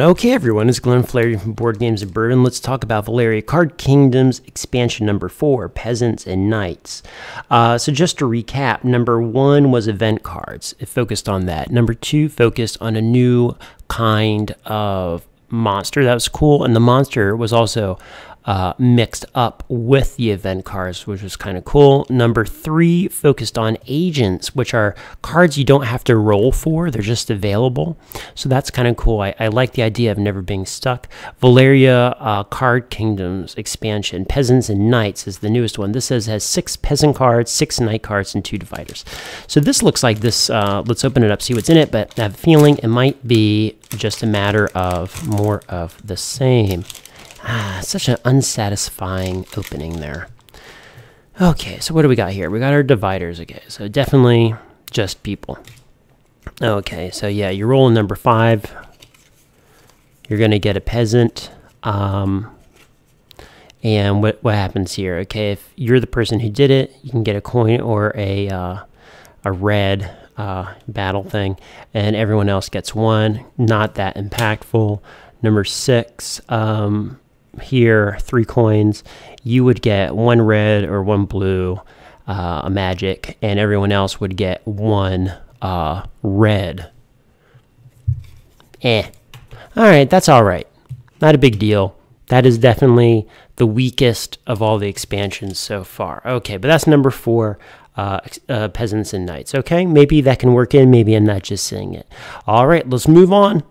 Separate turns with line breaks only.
Okay, everyone, it's Glenn Flaherty from Board Games and Bourbon. Let's talk about Valeria Card Kingdoms expansion number four, Peasants and Knights. Uh, so, just to recap, number one was event cards. It focused on that. Number two focused on a new kind of monster that was cool, and the monster was also uh, mixed up with the event cards, which was kind of cool. Number three focused on agents, which are cards you don't have to roll for, they're just available. So that's kind of cool. I, I, like the idea of never being stuck. Valeria uh, Card Kingdoms expansion, Peasants and Knights is the newest one. This says has six peasant cards, six knight cards, and two dividers. So this looks like this. Uh, let's open it up, see what's in it, but I have a feeling it might be just a matter of more of the same. Ah, such an unsatisfying opening there. Okay, so what do we got here? We got our dividers again. So definitely just people. Okay, so yeah, you're rolling number five. You're going to get a peasant. Um, and what, what happens here? Okay, if you're the person who did it, you can get a coin or a, uh, a red uh, battle thing, and everyone else gets one. Not that impactful. Number six, um, here, three coins, you would get one red or one blue, uh, a magic, and everyone else would get one uh, red. Eh. Alright, that's alright. Not a big deal. That is definitely the weakest of all the expansions so far. Okay, but that's number four. Uh, uh, peasants and knights. Okay, maybe that can work in. Maybe I'm not just saying it. All right, let's move on.